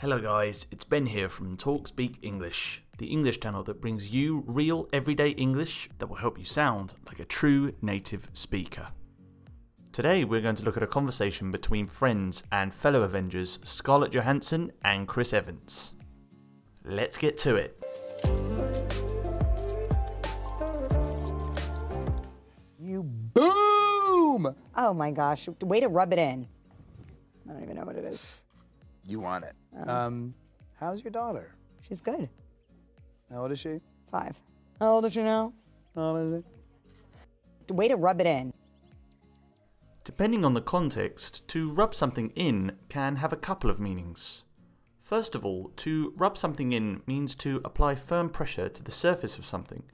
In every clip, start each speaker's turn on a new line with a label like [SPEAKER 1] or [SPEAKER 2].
[SPEAKER 1] Hello guys, it's Ben here from Talk Speak English, the English channel that brings you real everyday English that will help you sound like a true native speaker. Today we're going to look at a conversation between friends and fellow Avengers Scarlett Johansson and Chris Evans. Let's get to it.
[SPEAKER 2] You boom!
[SPEAKER 3] Oh my gosh, way to rub it in. I don't even know what it is.
[SPEAKER 2] You want it. Um, how's your daughter?
[SPEAKER 3] She's good.
[SPEAKER 2] How old is she?
[SPEAKER 3] Five. How old is she now?
[SPEAKER 2] How old is she?
[SPEAKER 3] Way to rub it in.
[SPEAKER 1] Depending on the context, to rub something in can have a couple of meanings. First of all, to rub something in means to apply firm pressure to the surface of something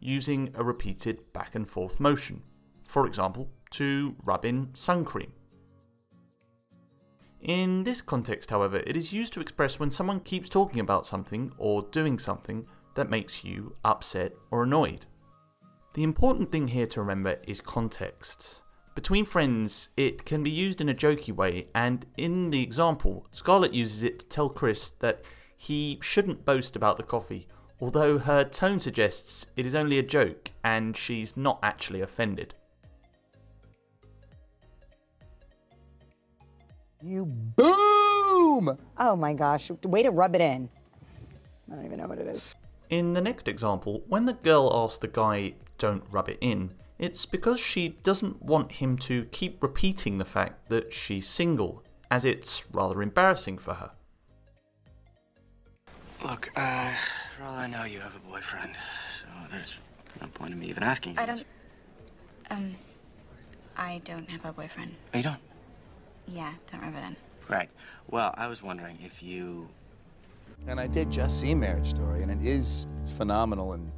[SPEAKER 1] using a repeated back and forth motion. For example, to rub in sun cream. In this context, however, it is used to express when someone keeps talking about something or doing something that makes you upset or annoyed. The important thing here to remember is context. Between friends, it can be used in a jokey way, and in the example, Scarlett uses it to tell Chris that he shouldn't boast about the coffee, although her tone suggests it is only a joke and she's not actually offended.
[SPEAKER 2] You boom!
[SPEAKER 3] Oh my gosh, way to rub it in. I don't even know what it is.
[SPEAKER 1] In the next example, when the girl asks the guy, don't rub it in, it's because she doesn't want him to keep repeating the fact that she's single, as it's rather embarrassing for her.
[SPEAKER 4] Look, uh, for all I know, you have a boyfriend, so there's no point in me even asking you.
[SPEAKER 5] I don't. Um, I don't have a boyfriend.
[SPEAKER 4] Oh, you don't?
[SPEAKER 5] Yeah, don't rub it in.
[SPEAKER 4] Right. Well, I was wondering if you.
[SPEAKER 2] And I did just see Marriage Story, and it is phenomenal. And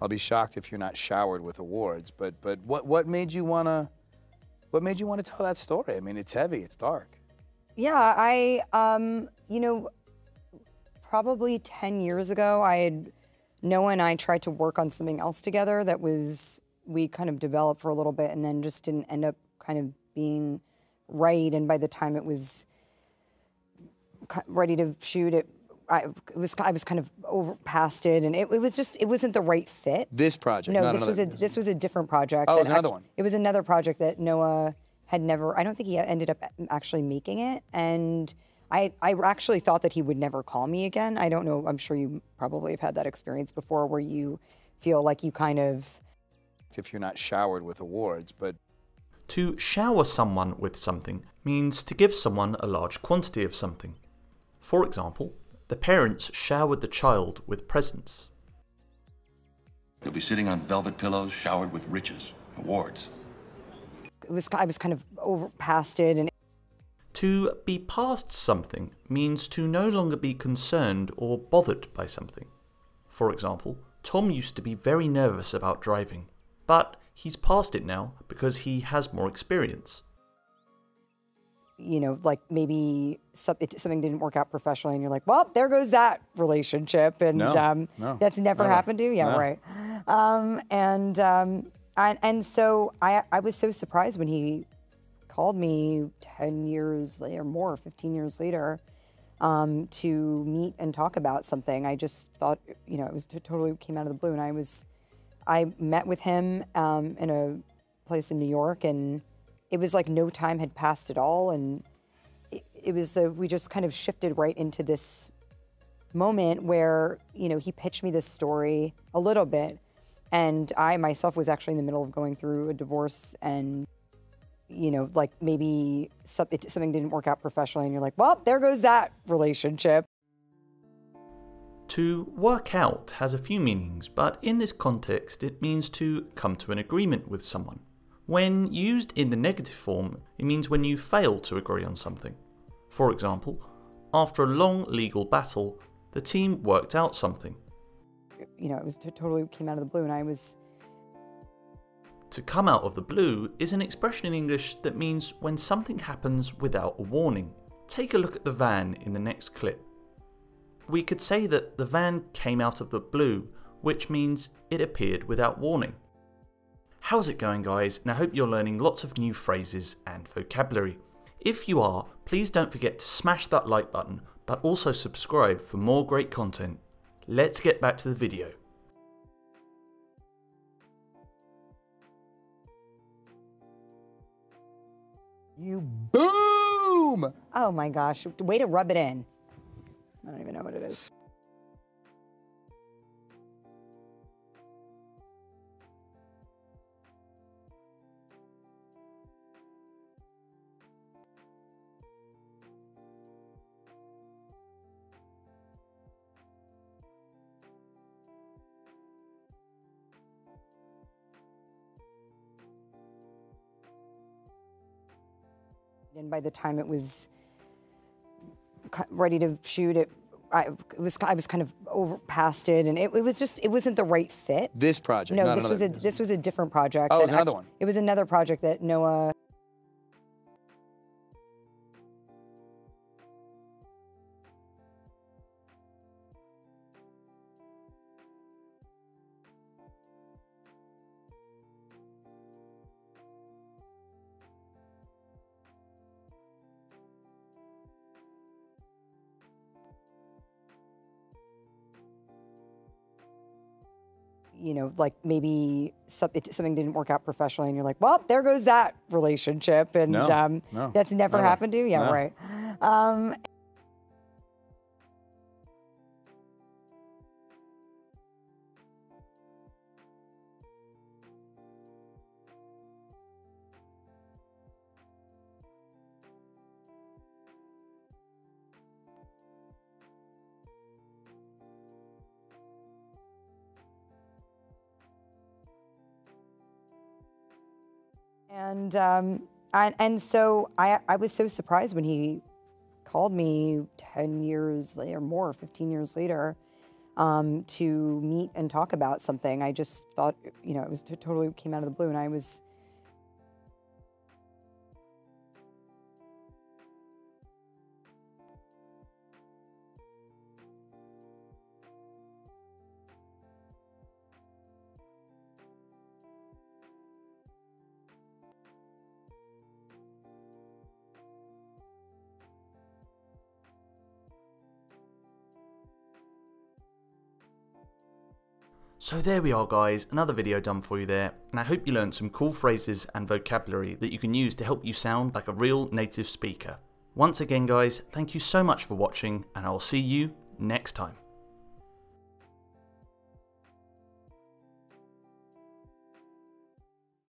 [SPEAKER 2] I'll be shocked if you're not showered with awards. But but what what made you wanna what made you want to tell that story? I mean, it's heavy, it's dark.
[SPEAKER 3] Yeah, I, um, you know, probably 10 years ago, I had, Noah and I tried to work on something else together that was, we kind of developed for a little bit and then just didn't end up kind of being right. And by the time it was ready to shoot it, I it was I was kind of over past it, and it, it was just it wasn't the right fit.
[SPEAKER 2] This project,
[SPEAKER 3] No, this was a this was a different project.
[SPEAKER 2] Oh, it was another
[SPEAKER 3] act-
[SPEAKER 2] one.
[SPEAKER 3] It was another project that Noah had never. I don't think he ended up actually making it, and I I actually thought that he would never call me again. I don't know. I'm sure you probably have had that experience before, where you feel like you kind of
[SPEAKER 2] if you're not showered with awards, but
[SPEAKER 1] To shower someone with something means to give someone a large quantity of something. For example, the parents showered the child with presents.
[SPEAKER 6] You'll be sitting on velvet pillows showered with riches, awards.
[SPEAKER 3] it was I was kind of over past it, and
[SPEAKER 1] To be past something means to no longer be concerned or bothered by something. For example, Tom used to be very nervous about driving, but he's past it now because he has more experience.
[SPEAKER 3] you know, like maybe some- it- something didn't work out professionally, and you're like, well, there goes that relationship, and
[SPEAKER 2] No,
[SPEAKER 3] um,
[SPEAKER 2] no,
[SPEAKER 3] that's never
[SPEAKER 2] never.
[SPEAKER 3] happened to you, yeah,
[SPEAKER 2] No.
[SPEAKER 3] right. Um, and, um, and and so I I was so surprised when he called me ten years later, more, fifteen years later, um, to meet and talk about something. I just thought, you know, it was t- totally came out of the blue, and I was, I met with him um, in a place in New York, and it was like no time had passed at all, and it, it was uh we just kind of shifted right into this moment where you know he pitched me this story a little bit, and I myself was actually in the middle of going through a divorce and you know, like maybe something didn't work out professionally, and you're like, well, there goes that relationship.
[SPEAKER 1] To work out has a few meanings, but in this context, it means to come to an agreement with someone. When used in the negative form, it means when you fail to agree on something. For example, after a long legal battle, the team worked out something.
[SPEAKER 3] You know, it was totally came out of the blue, and I was
[SPEAKER 1] To come out of the blue is an expression in English that means when something happens without a warning. Take a look at the van in the next clip. We could say that the van came out of the blue, which means it appeared without warning. How's it going, guys? And I hope you're learning lots of new phrases and vocabulary. If you are, please don't forget to smash that like button, but also subscribe for more great content. Let's get back to the video.
[SPEAKER 2] You boom!
[SPEAKER 3] Oh my gosh, way to rub it in. I don't even know what And by the time it was ready to shoot, it, I it was I was kind of over past it, and it, it was just it wasn't the right fit.
[SPEAKER 2] This project.
[SPEAKER 3] No,
[SPEAKER 2] not
[SPEAKER 3] this was a this was a different project.
[SPEAKER 2] Oh, it was another one.
[SPEAKER 3] It was another project that Noah. You know, like maybe something didn't work out professionally, and you're like, "Well, there goes that relationship," and
[SPEAKER 2] No,
[SPEAKER 3] um,
[SPEAKER 2] no,
[SPEAKER 3] that's never
[SPEAKER 2] never.
[SPEAKER 3] happened to you. Yeah,
[SPEAKER 2] No.
[SPEAKER 3] right. Um, And um, and, and so I I was so surprised when he called me ten years later, more, fifteen years later, um, to meet and talk about something. I just thought, you know, it was totally came out of the blue, and I was.
[SPEAKER 1] So there we are guys, another video done for you there, and I hope you learned some cool phrases and vocabulary that you can use to help you sound like a real native speaker. Once again guys, thank you so much for watching, and I'll see you next time.